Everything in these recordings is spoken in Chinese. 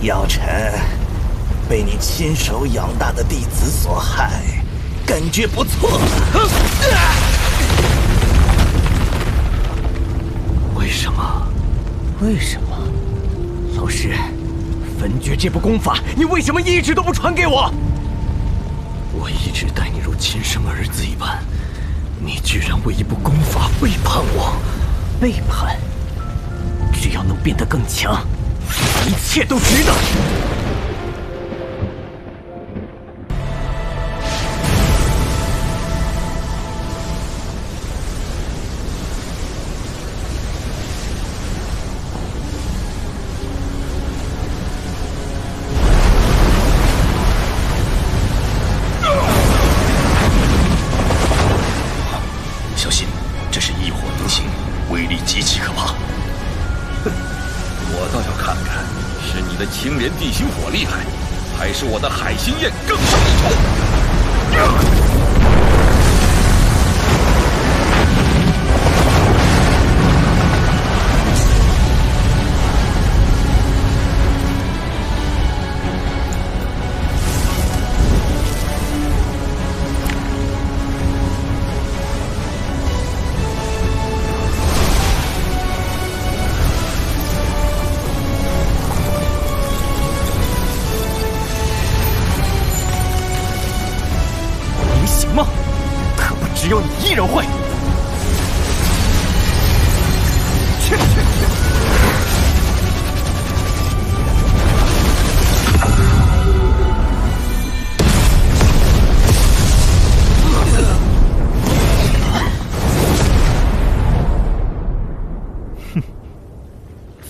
药尘，被你亲手养大的弟子所害，感觉不错。为什么？为什么？老师，焚诀这部功法，你为什么一直都不传给我？我一直待你如亲生儿子一般，你居然为一部功法背叛我！背叛？只要能变得更强。一切都值得。小心，这是异火凝形，威力极其可怕。的青莲地心火厉害，还是我的海心焰更胜一筹。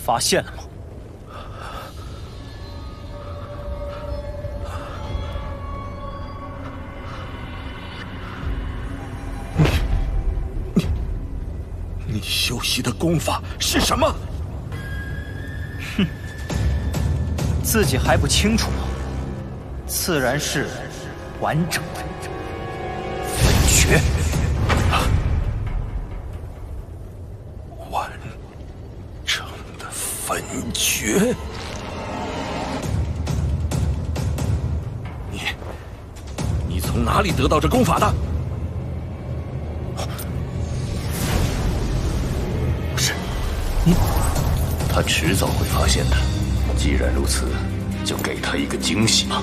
发现了吗？你、你、你修习的功法是什么？哼，自己还不清楚吗？自然是完整的焚诀。诀。你，你从哪里得到这功法的？是，你他迟早会发现的。既然如此，就给他一个惊喜吧。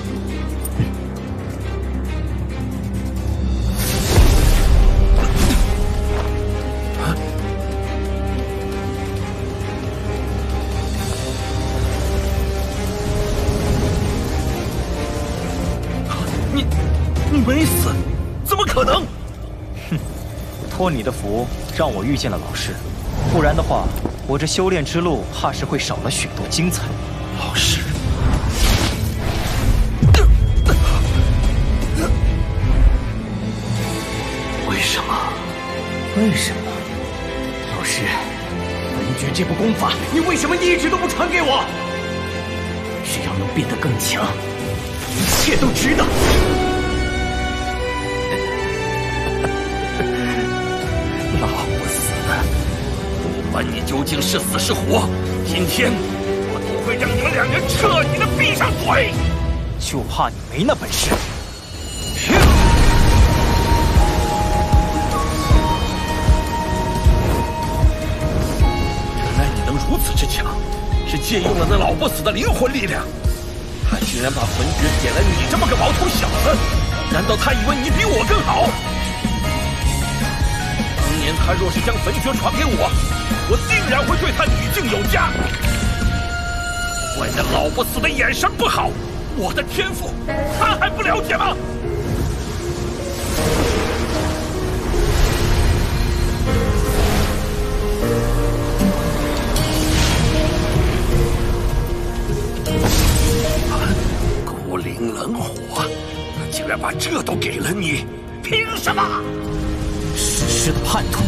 托你的福，让我遇见了老师。不然的话，我这修炼之路怕是会少了许多精彩。老师，为什么？为什么？老师，文诀这部功法，你为什么一直都不传给我？只要能变得更强，一切都值得。管你究竟是死是活，今天我都会让你们两人彻底的闭上嘴。就怕你没那本事。原来你能如此之强，是借用了那老不死的灵魂力量。他居然把魂诀给了你这么个毛头小子，难道他以为你比我更好？他若是将焚诀传给我，我定然会对他女敬有加。怪那老不死的眼神不好，我的天赋他还不了解吗？孤灵冷火，竟然把这都给了你，凭什么？史诗的叛徒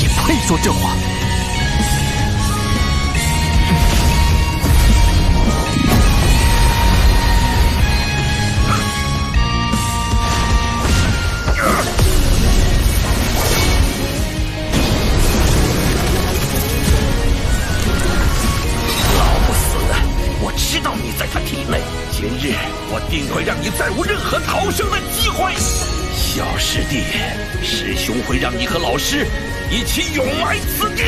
也配说这话？老不死的，我知道你在他体内。今日我定会让你再无任何逃生的机会。小师弟，师兄会让你和老师一起永埋此地。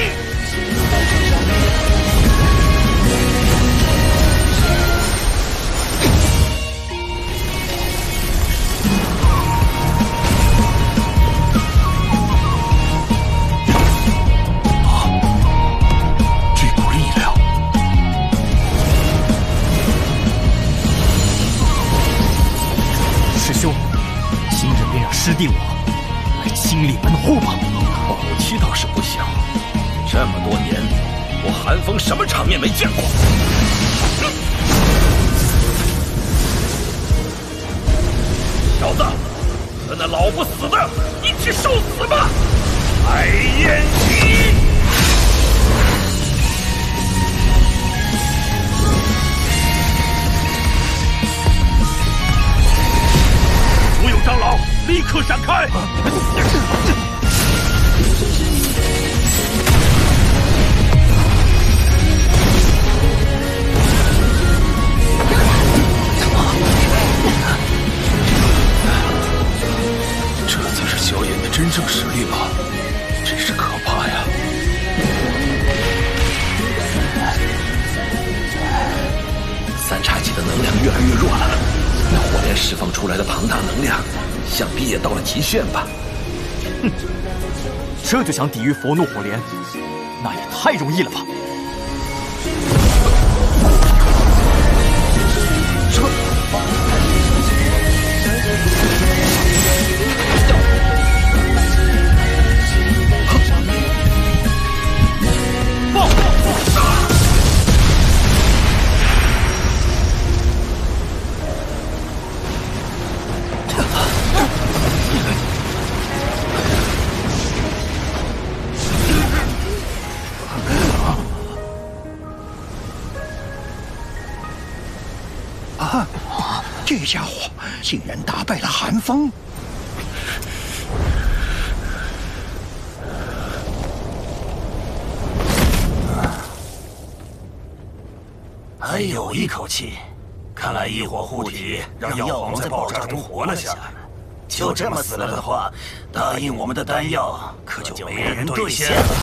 定我来清理门户吧。口气倒是不小，这么多年，我寒风什么场面没见过？哼小子，和那老不死的一起受死吧！三叉戟的能量越来越弱了，那火莲释放出来的庞大能量，想必也到了极限吧？哼这就想抵御佛怒火莲，那也太容易了吧？这家伙竟然打败了韩风！还有一口气，看来异火护体让药王在爆炸中活了下来。就这么死了的话，答应我们的丹药可就没人兑现了。